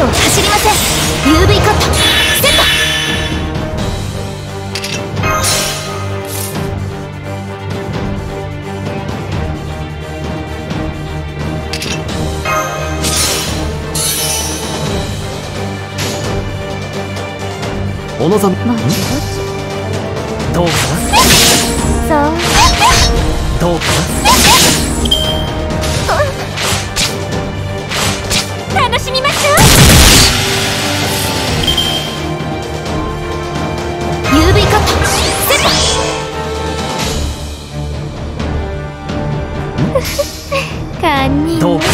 ドは走りません。UV カット。セット。小野さん。どうかそト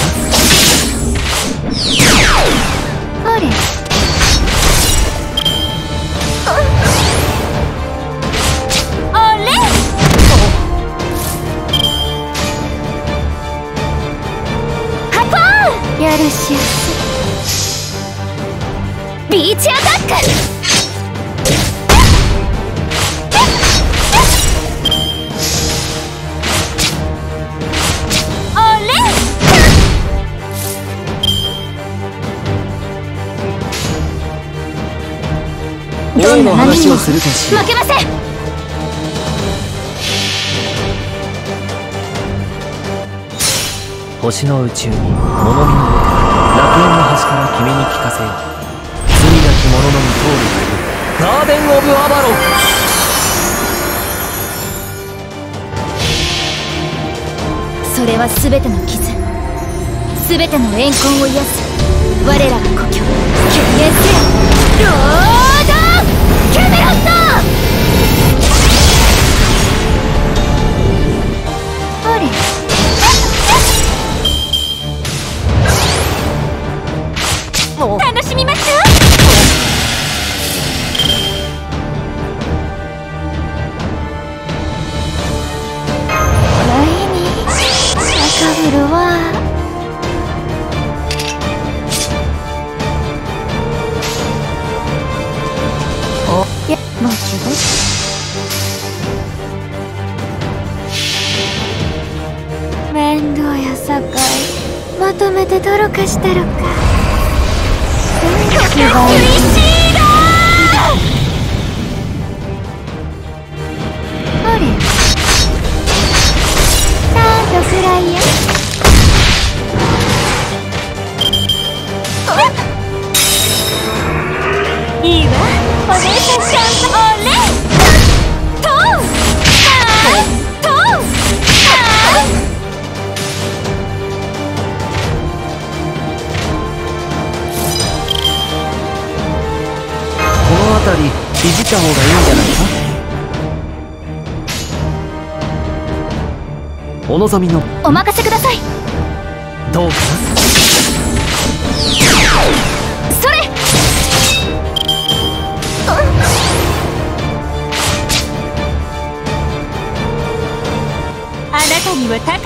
の話をするとし負けません。星の宇宙に物見の歌楽園の端から君に聞かせよう。罪なき者のみ通るというガーデン・オブ・アバロン。それは全ての傷全ての怨恨を癒す。我らが故郷権限せよ。ロー驚かしたろか。た方がいいんじゃないか？お望みのーお任せください。どうか？それ！あなたには高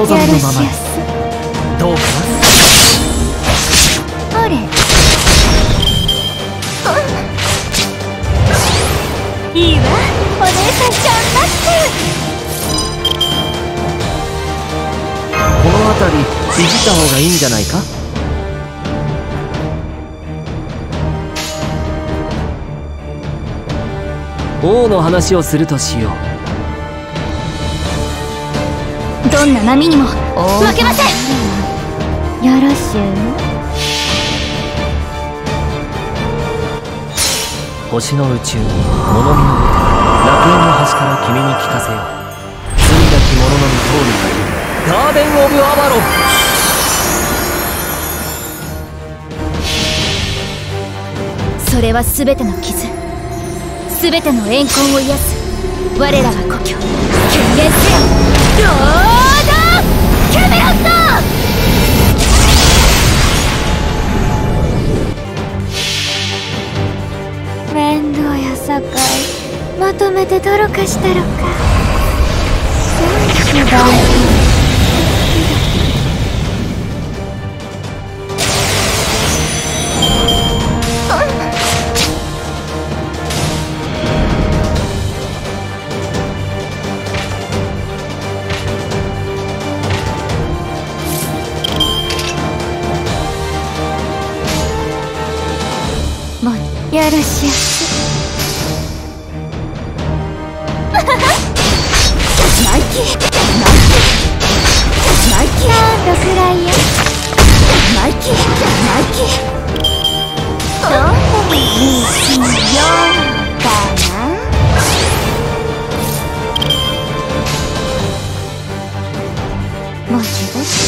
望トみのままにどうかあれいいわ。お姉さん頑張ってこの辺りいじった方がいいんじゃないか？王の話をするとしよう。どんな波にも負けません。よろしゅう。星の宇宙に物見の歌楽園の端から君に聞かせよう。罪なき者のみ通るがいる。ガーデン・オブ・アバロンそれは全ての傷全ての怨恨を癒す。我らが故郷権限せよ面倒やさかい。まとめてどろかしたろか。よろしや。すマイキ。ーマイキ。ーマイキ。ーどくらいやマイキ。ーマイキ。ーどこにしようかなもう一度そう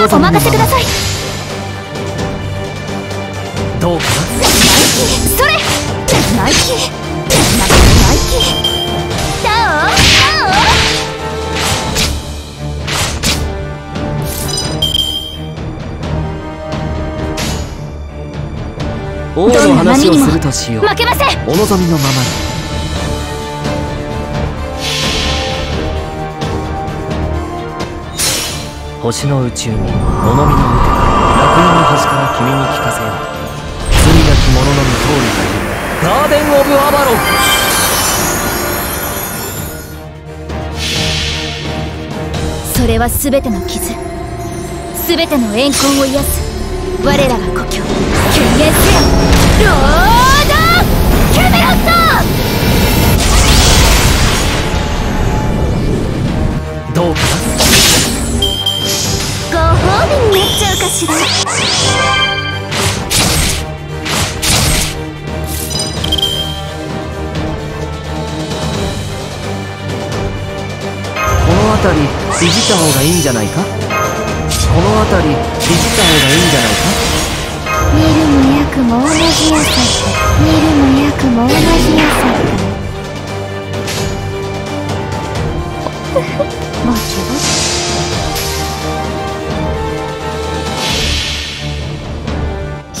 お任せくださいどうかそれマイキーマイキータオ王の話をするとしよう負けませんお望みのままに星の宇宙に物見の無手楽園の端から君に聞かせよう。罪なき者のみ通りがい。るガーデン・オブ・アバロン。それは全ての傷。全ての怨恨を癒す。我らが故郷。権限せよ。ロード・キャメロット！どうかしら辺りいじった方がいいんじゃないか？この辺りいじった方がいいんじゃないか？見るも焼くも同じやさ。見るも焼くも同じやさ。もうちょ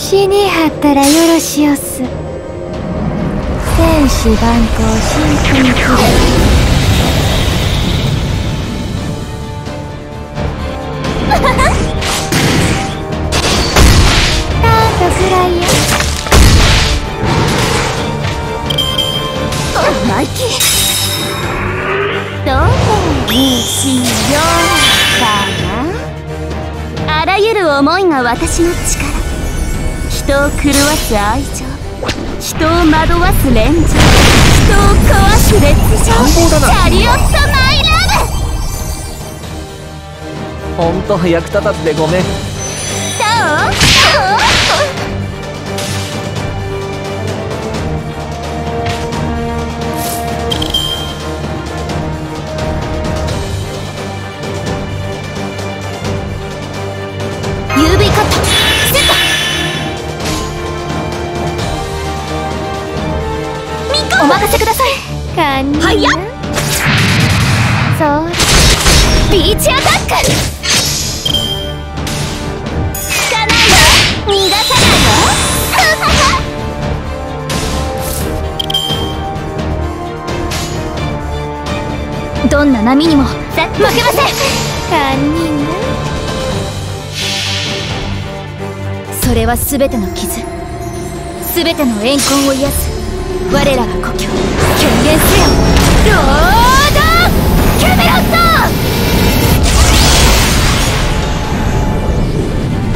死にはったらよろしおす。戦士万行神君くららいよ。マイキどこにしようかな。あらゆる思いが私の力。人を狂わす愛情。人を惑わす連情人を壊す烈情チャリオットマイラブほんと役立たずでごめん。どう？任せにも。負けません。カンニそれは全ての傷。全ての怨恨を癒す。我らが故郷。権限せよロード・キャメロット！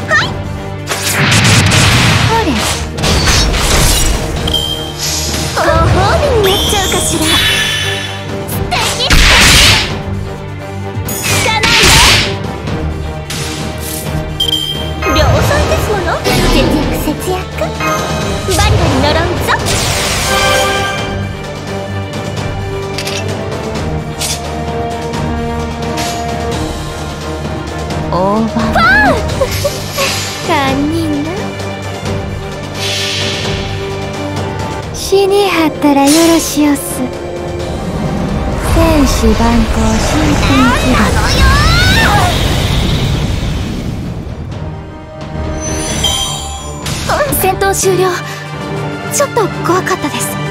はいほれ。ご褒美になっちゃうかしら死に張ったらよろしおす。戦士万行新品記録戦闘終了。ちょっと怖かったです。